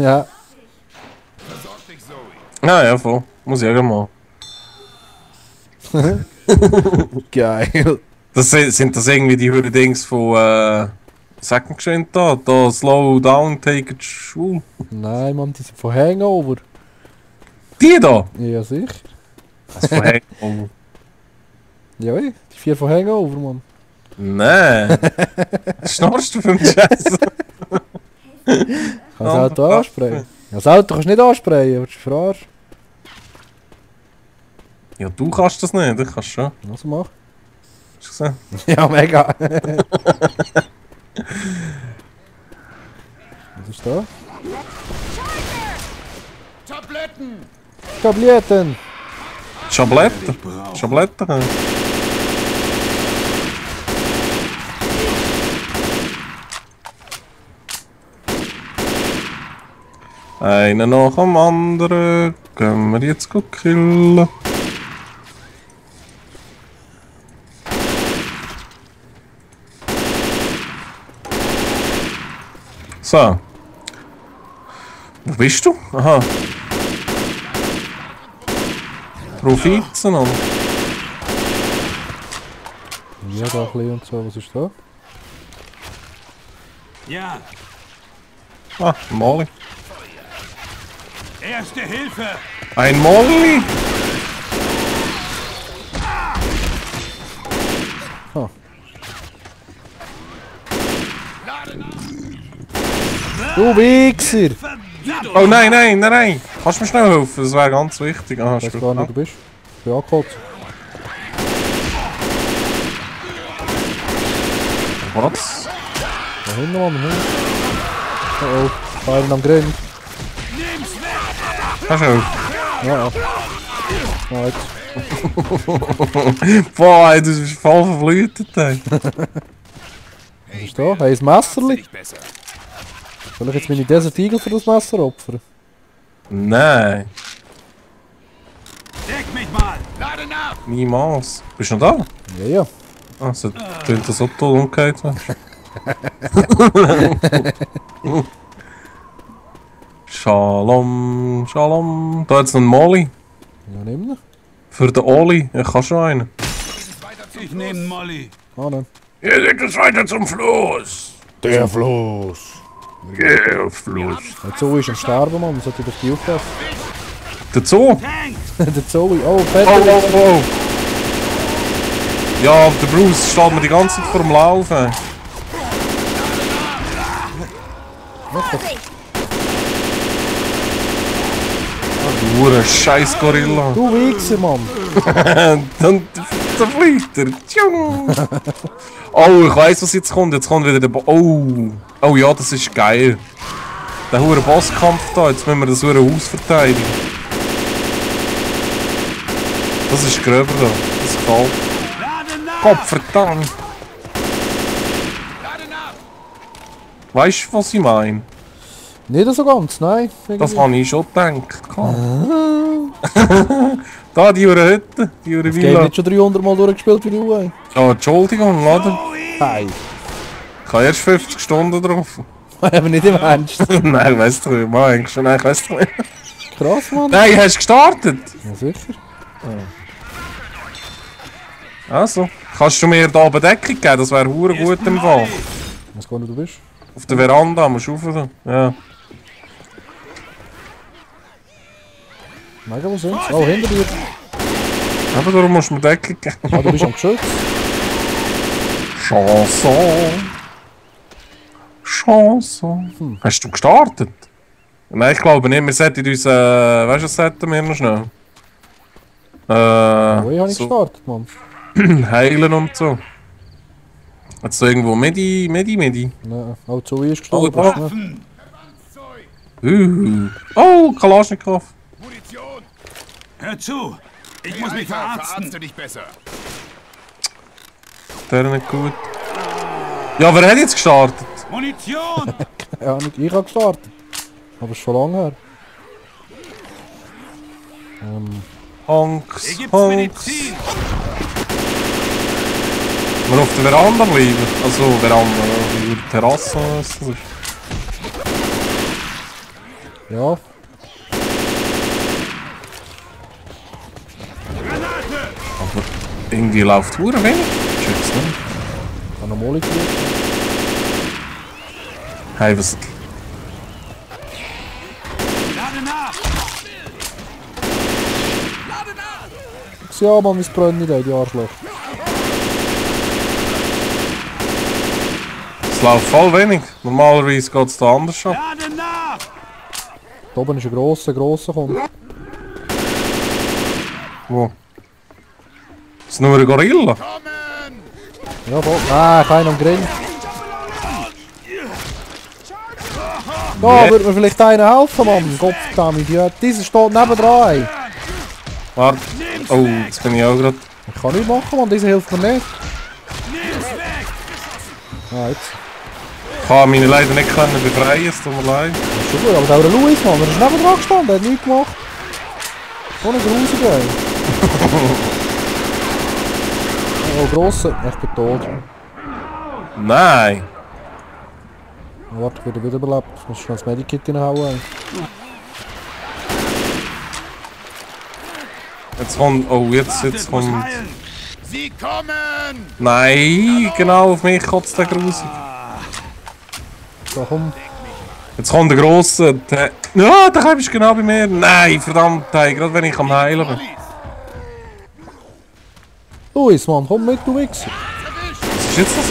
Ja. Ja, ja, voll. Muss ich auch mal. Geil. Das sind, das irgendwie die höheren Dings von, äh, geschwind da, da Slow Down, Take it Schul. Nein, Mann, die sind von Hangover. Die da? Ja, sicher. Was von Hangover? Ja, ey, die vier von Hangover, Mann. Nein. Was Schnorrst du für einen Scheiß? Kann das Auto ansprayen? Ja, das Auto kannst du nicht ansprayen, willst du verarschen? Ja, du kannst das nicht, ich kann schon. Also mach. Hast du gesehen? Ja, mega. Was ist da? Tabletten! Tabletten! Schabletten? Schabletten? Einer nach dem anderen können wir jetzt gut killen. So. Wo bist du? Aha. Profizen oder? Ja, da ein bisschen und so. Was ist da? Ja, Ah, Molly. Erste Hilfe! Ein Molly? Du Wichser! Oh nein, nein, nein, nein! Kannst du mir schnell helfen? Das wäre ganz wichtig. Ah, Ich weiß gar nicht, wo du bist. Ich bin angekotzt. Was? Da hinten, Mann, da hinten. Oh oh, Feiern am Grind. Helfen? Ja, jetzt. Boah, ey, du bist voll verblühtet, ey. Was ist da? Hey, ein Messerli? Soll ich jetzt meine Desert Eagle für das Messer opfern? Nein, Deck mich mal! Lade nach! niemals. Bist du noch da? Ja, ja. Ah, so tönt das Auto umgekehrt. Shalom, Shalom. Da jetzt noch ein Molly. Ja, nimm ihn. Für den Oli. Ich kann schon einen. Ich nehme Molly. Ah, nein. Hier geht es weiter zum Fluss. Der Fluss. Der Fluss. Der Zoe ist am Sterben, Mann. Man sollte auf die aufpassen. Der Zoo? Der Zoe. Oh, Oh, Peter. oh, oh. Ja, der Bruce steht mir die ganze Zeit vor dem Laufen. Du Hure scheiß Gorilla. Du Wichser, Mann. Dann zerfliegt er. Oh, ich weiss, was jetzt kommt. Jetzt kommt wieder der Bo Oh. Oh ja, das ist geil. Der hure Bosskampf da. Jetzt müssen wir das hure Haus verteidigen. Das ist gröber da. Das gefällt. Gott verdammt. Weißt du, was ich meine? Nicht so ganz, nein. Das habe ich schon gedacht. da, die hure Hütte. Die hure Das Game Villa. nicht schon 300 Mal durchgespielt wie du, ey. Ja, Entschuldigung, oder? Hey. Ich habe erst 50 Stunden drauf. Aber nicht im Ernst. Nein, weißt du nicht. Mann, eigentlich schon. Nein, ich weiss nicht. Krass, Mann. Nein, hast du gestartet? Ja, sicher. Also, kannst du mir da Bedeckung geben? Das wäre hure gut im Fall. Ich weiß gar nicht, wo du bist. Auf der Veranda musst du rauf. Ja. Mega, wo sind sie? Oh, hinter dir. Aber darum musst du mir Deckung geben. Ah, du bist am Geschütz. Chanson. Chanson. Hast du gestartet? Nein, ich glaube nicht. Wir sollten uns, äh, weißt du, was sollten wir noch schnell? Äh, Wo habe ich so gestartet, Mann? heilen und so. Jetzt so irgendwo Medi, Medi, Medi. Nein. Oh, Zoe ist Oh, gestorben. da. ne? Uh. Oh, Kalaschnikow. Hör zu! Ich muss mich Alter, verarzten! verarzte dich besser. Der nicht gut. Ja, wer hat jetzt gestartet? Munition! Ja, nicht ich habe gestartet. Aber schon lange her. Ähm, Honks, Honks. Wir auf der Veranda bleiben. Also Veranda, ja, die Terrasse. Ja, irgendwie läuft hure wenig. Check's nicht. kann gekriegt. Hey, was... Lade nach! Ja, man, mein Brönni da, die Arschloch. Es läuft voll wenig. Normalerweise geht es da anders ab. Lade nach! Da oben ist ein grosser, grosser kommt. Wo? Ein Gorilla? Kommen! Ja, voll. Ah, keiner am Grill. Da würde mir vielleicht einer helfen, Mann. Gottverdammt, ja. Dieser steht nebendran. Warte. Oh, jetzt bin ich auch gerade... Ich kann nichts machen, Mann. Dieser hilft mir nicht. Ah, jetzt. Ich kann meine leider nicht können befreien, es tut mir leid. Das ist schon gut, aber der Luis, Mann, der ist nebendran gestanden, der hat nichts gemacht. So eine grusige, Oh, grosser. Ich bin tot. Nein! Warte, ich werde wieder überlebt. Ich muss schnell das Medikit reinhauen. Jetzt kommt... Oh, jetzt, jetzt kommt... Sie kommen! Nein, genau auf mich kotzt der grusig. Komm. Jetzt kommt der grosse... Der... Ja, der bist genau bei mir. Nein, verdammt, hey, gerade wenn ich am heilen bin. Luis, Mann, komm mit, du Wichser. Was ist jetzt das?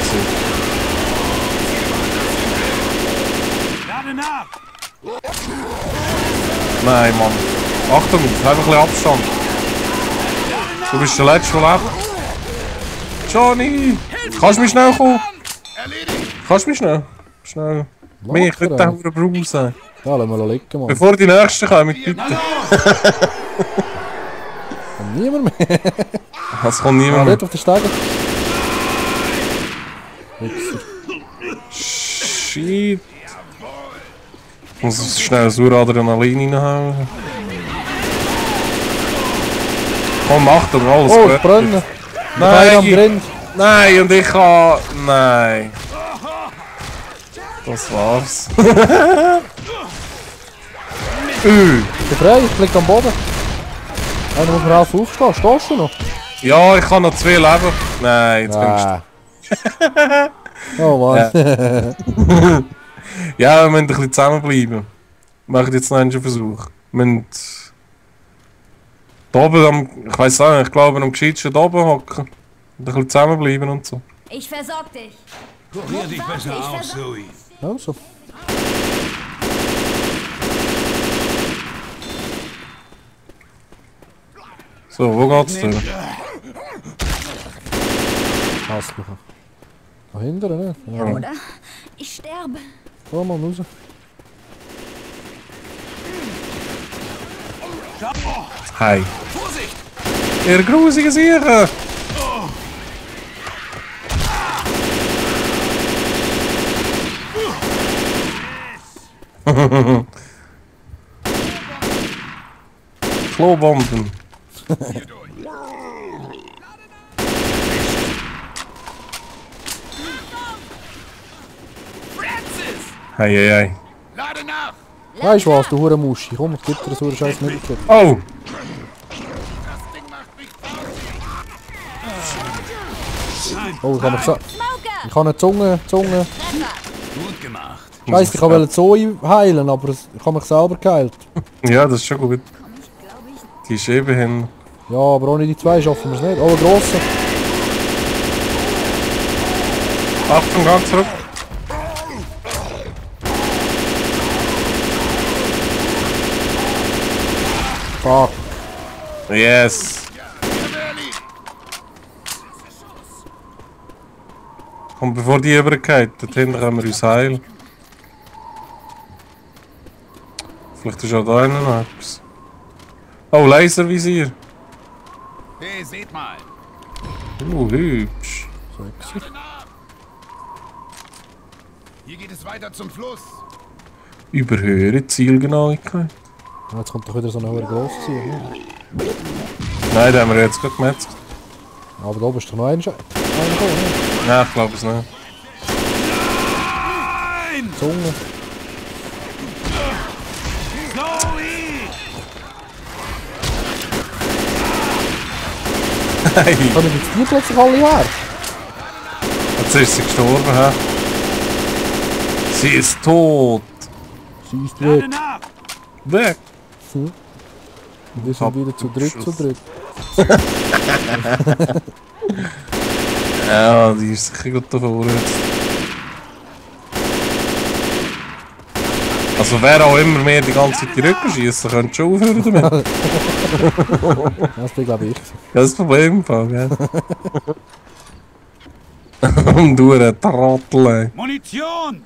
Lade nach! Nein, Mann. Achtung, hab ein bisschen Abstand. Du bist der Letzte, der lebt. Johnny! Kannst du mich schnell kommen? Erledigt! Kannst du mich schnell? Schnell. Mich, nicht den Huren Brause. Ja, lass mal liegen, Mann. Bevor die Nächsten kommen, bitte. Kommt niemand mehr. Es kommt Ah, niemand mehr. dort auf der Stege. Wichser. Shit. Ich muss schnell so Adrenalin reinhauen. Komm, Achtung, alles Oh, gut. ich brenne. Nein, Nein, am Grind. Nein, und ich kann... Nein. Das war's. Ü. Ich bin frei, ich liege am Boden. Einer muss mir helfen aufstehen. Stehst du noch? Ja, ich kann noch zwei leben. Nein, jetzt bin ich... Oh Mann. Ja, wir müssen ein bisschen zusammenbleiben. Machen jetzt noch einen Versuch. Wir müssen... Da oben am... Ich weiss auch nicht, ich glaube am gescheitsten da oben hocken. Und ein bisschen zusammenbleiben und so. Ich versorg dich. Kurier dich besser aus, Zoe. Also. So, wo geht's denn? Passt mich. Da hinten, ne? Ja. Oder? Ich sterbe. Komm mal raus. Hi. Ihr grusige Sicher! Klobomben. Hey, hey, hey. Weißt du was, du hure Muschi? Komm, geb dir so. Oh! Das macht mich traurig! Oh, ich kann so... Smoker! Ich kann eine Zunge, Zunge... Gut gemacht. Ich weiss, ich wollte Zoe heilen, aber es- ich habe mich selber geheilt. Ja, das ist schon gut. Die ist eben hin. Ja, aber ohne die zwei schaffen wir es nicht. Oh, ein grosser. Achtung, ganz zurück. Fuck. Yes. Komm, bevor die übergeht, dort hinten können wir uns heilen. Vielleicht ist auch da innen noch etwas. Oh, Laservisier. Hey, seht mal! Uh, hübsch. Sexy. Hier geht es weiter zum Fluss! Überhöhere Zielgenauigkeit. Jetzt kommt doch wieder so ein hoher ne? Nein, den haben wir jetzt gerade gemetzelt. Aber da oben ist doch noch einer gekommen, ne? Nein, ich glaube es nicht. Zunge. Nein, Kommen jetzt die plötzlich alle her? jetzt ist sie gestorben, hä? Sie ist tot. Sie ist weg. Weg. Und wir sind wieder zu dritt zu dritt. Ja, die ist sicher gut davor jetzt. Also wer auch immer mehr die ganze Zeit die Rücken schießen, könnte schon aufhören damit. Das bin glaube ich. Das ist das Problem gell? Und du ein Trottel, ey. Munition!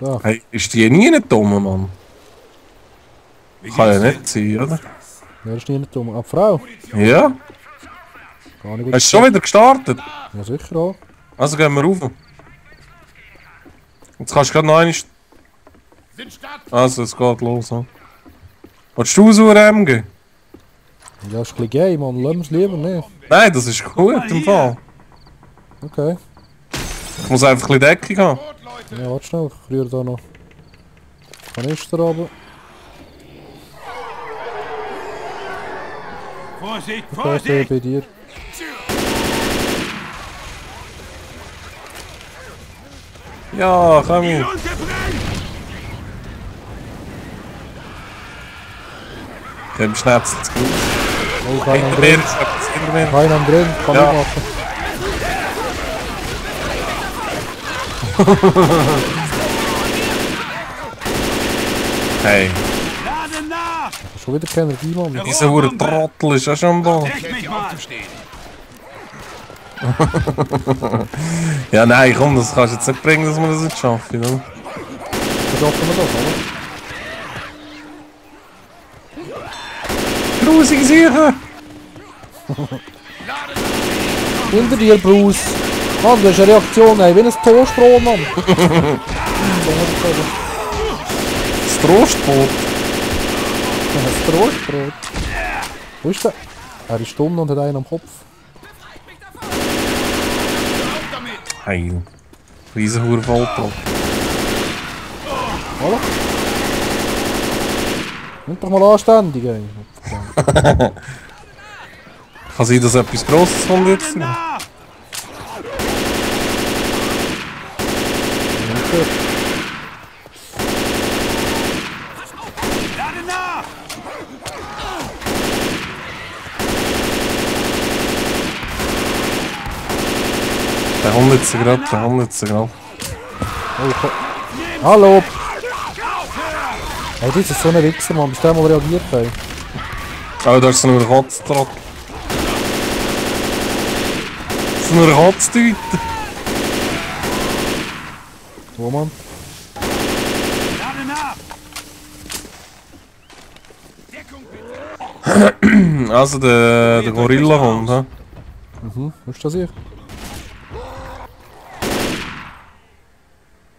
So, Hey, ist die nie nicht dumm, Mann? Kann ja nicht sein, oder? wer ist nicht dumm? Ah, Frau. Ja? Gar nicht gut. Hast du schon wieder gestartet? Ja, sicher auch. Also gehen wir rauf. Jetzt kannst du gerade noch einmal... Also, es geht los, ja. Willst du so RM gehen? Ja, ist ein bisschen gay, Mann. Lassen wir es lieber nicht. Nein, das ist gut im Fall. Okay. Ich muss einfach ein bisschen Deckung haben. Ja, warte schnell. Ich rühre da noch Kanister runter. Vorsicht, Vorsicht! bei dir. Ja, komm hier. Hab Schnäpsel zu gut. Oh, kein am ist hinter mir. Kein am drin. Kann Ja. ich machen. Hey, Lade nach! Schon wieder keine Energie, Mann. dieser hure Trottel ist auch schon! Aufstehen. Ja, nein, komm, das kannst du jetzt nicht bringen, dass wir das jetzt schaffen, oder? Dann schaffen wir das, oder? Grusig sicher! Hinter dir, Bruce. Mann, du hast eine Reaktion, ey. Wie ein Toastbrot, Mann. Das. Ein Toastbrot. Wo ist der? Er ist stumm und hat einen am Kopf. Hey, riesen hure Volto. Nimm doch mal anständig, ey. Kann sein, dass etwas Grosses kommt jetzt? Nach! Der kommt jetzt gerade, der kommt jetzt gerade. Hallo! Hey, das ist so ein Wichser, Mann. Bis der mal reagiert hat. Oh, da ist so eine Kotztrott. So eine Kotztüte. Wo, Mann? Also der, der Gorilla kommt, hä? Mhm, ist das hier?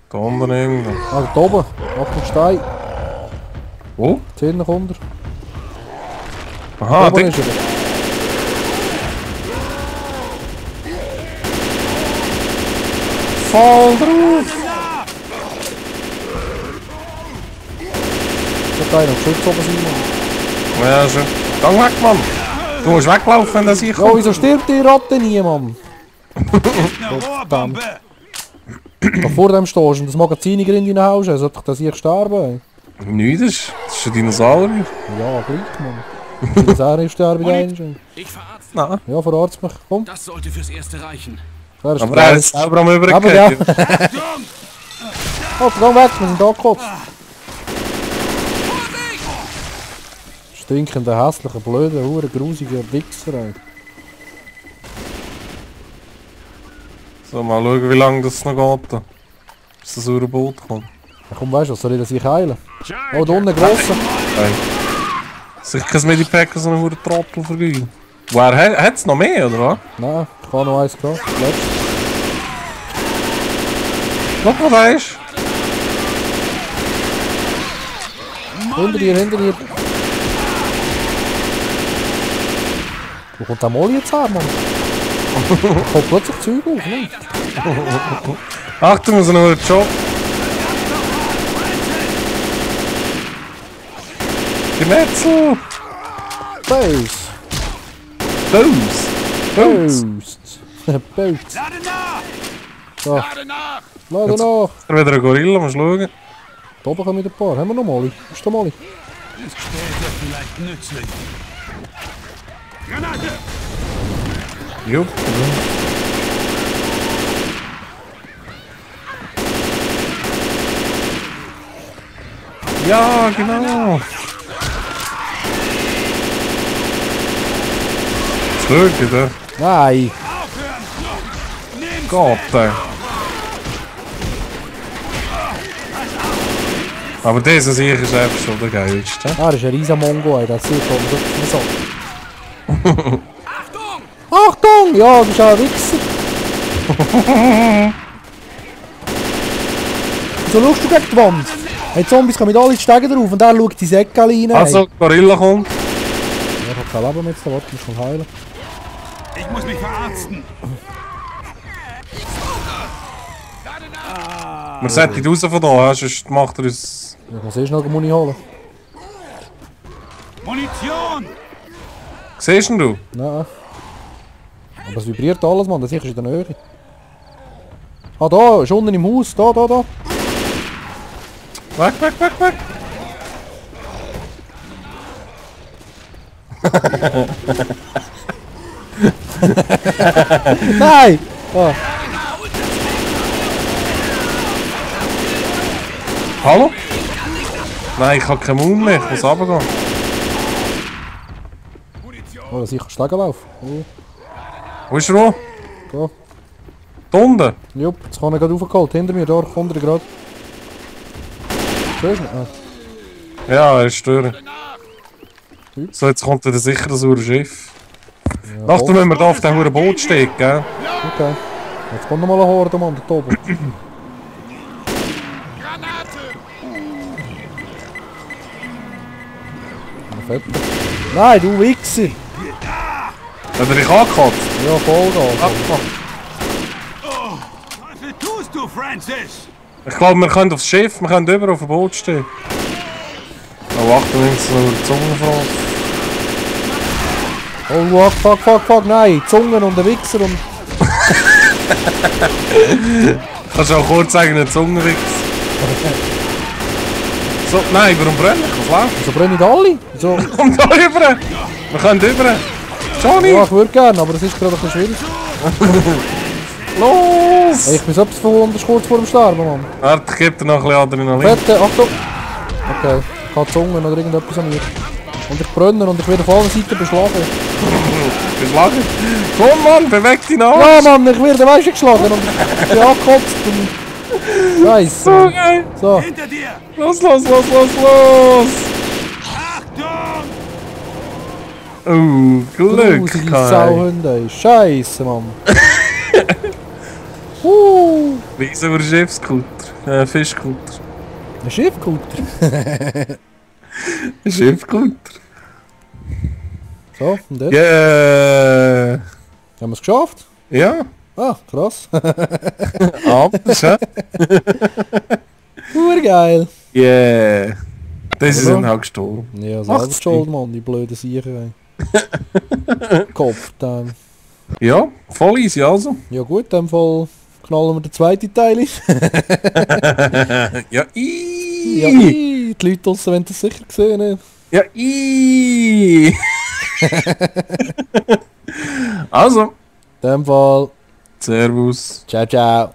Da unten irgendwo. Ah, da oben. Achtung, Stein. Wo? Zehn kommt er. Aha, Da oben der, ist er. Fall drauf! Da hat einer Schutz oben sein, Mann. Ja, schon. Gang weg, Mann! Du musst weglaufen, wenn der sich Ja, kommt. wieso stirbt die Ratte nie, Mann? Eine Rohrbombe! Da vor dem stehst und das Magazin in den reinhaust, dann sollte ich das hier sterben, ey. Nichts, das ist, ein Dinosaurier. Ja, gleich, Mann. Nicht sterben, eine. Ich verarzte. Nein. Ja, verarzt mich. Komm. Das sollte fürs Erste reichen. Er Aber er ist selber am Übergehen. ja. Oh, komm weg, wir sind angekotzt. Stinkender, hässlicher, blöder, hure grusiger Wichser, ey. So, mal schauen, wie lange das noch geht. Bis das saure Boot kommt. Ja, komm, weißt du, was soll ich das sich heilen? Oh, da unten ein grosser. Hey. Sicher kein Medipack so einen verdammten Trottel vergeben. Wer hat es noch mehr, oder was? Nein, ich habe noch eins gehabt. Letztes. Was du weißt? Hinter dir, hinter dir. Wo kommt der Molly jetzt her, Mann? Kommt plötzlich Zeug auf, ne? Achtung, so einen Job. Die Metzel! Bös. Bös. Bös. Bös. Bös. Lade nach! So, Lade nach! lade Jetzt- nach. Er wieder ein Gorilla, musst du schauen. Da oben kommen wieder ein paar. Haben wir noch Molly? Ist da Molly? Ist später vielleicht nützlich. Granate! Jupp. Ja, genau. Schau dir, Nein. Gott. ey. Aber dieser sicher ist einfach schon der geilste. Ah, das ist ein riesen Mongo, ey. Das sieht wirklich so. Achtung! Achtung! Ja, das ist auch ein Wichser. so schaust du gegen die Wand. Hey, die Zombies kommen alle die Stege drauf und er schaut die Säcke rein. Also, Gorilla kommt. Ja, ich hab kein Leben mehr warte, ich muss heilen. Ich muss mich verarzten. Wir sollten raus von da, sonst macht er uns... Ich muss eh schnell Muni holen. Munition! Siehst ihn du? Nein. Aber es vibriert alles, Mann. Das sicher ist in der Nähe. Ah, da, ist unten im Haus. Da, da, da. Weg, weg, weg, weg. Nein! Ah, Hallo? Nein, ich habe keinen Mund mehr, ich muss runtergehen. oh, sicher Stegenlauf. Oh, Wo ist er wo? da. Da unten? Jupp, jetzt kann er gerade raufgeholt. Hinter mir, da kommt er gerade. Siehst du? Ah. Ja, er ist stören. So, jetzt kommt wieder sicher das ure Schiff. Ja, wenn wir da auf dem hure Boot stehen, gell? Okay. Jetzt kommt nochmal ein Horde, Mann, da oben. Fetter. Nein, du Wichser! Hat er dich angekotzt? Ja, Vollgas. Was tust du, Francis? Ich glaube, wir können aufs Schiff, wir können über auf dem Boot stehen. Oh, Achtung, jetzt noch die Zunge voraus. Oh, fuck, fuck, fuck, fuck, nein. Zungen und ein Wichser und... Kannst du auch kurz sagen, eine Zungenwichs? So, nein, warum brenne ich? Was läuft? Wieso brennen die alle? Wieso? Komm da rüber! Wir können rüber! Johnny! Ja, ich würde gerne, aber das ist gerade ein bisschen schwierig. Los! Ey, ich bin selbst verwundert kurz vor dem Sterben, Mann. Warte, ich gebe dir noch ein bisschen Adrenalin. Fette, Achtung! Okay, ich habe Zungen oder irgendetwas an mir. Und ich brenne und ich werde auf allen Seiten beschlagen. Geschlagen? Komm Mann, beweg dich nach! Ja, Mann, ich werde weißt du geschlagen und ich bin angekotzt und... Scheiße. So geil! So, Hinter dir! Los, los, los, los, los! Achtung! Oh, Glück! grusige Kai. Sauhunde, ey. Scheiße, Mann. uh, Wieso ein Schiffskutter? Äh, Fischkutter. ein Schiffkutter. Ein Schiffkutter. So, und jetzt? Yeah! Haben wir es geschafft? Ja, Ah, krass. anders, hä? Urgeil. Yeah! Das sind halt gestorben. Ja, selber schuld, Mann, die blöden Siecher, ey. Kopf, dann. Ja, voll easy also. Ja gut, in dem Fall knallen wir den zweiten Teil ein. Ja, ii, die Leute draussen wollen das sicher gesehen haben. Ja, i. also, In dem Fall, Servus. ciao, ciao.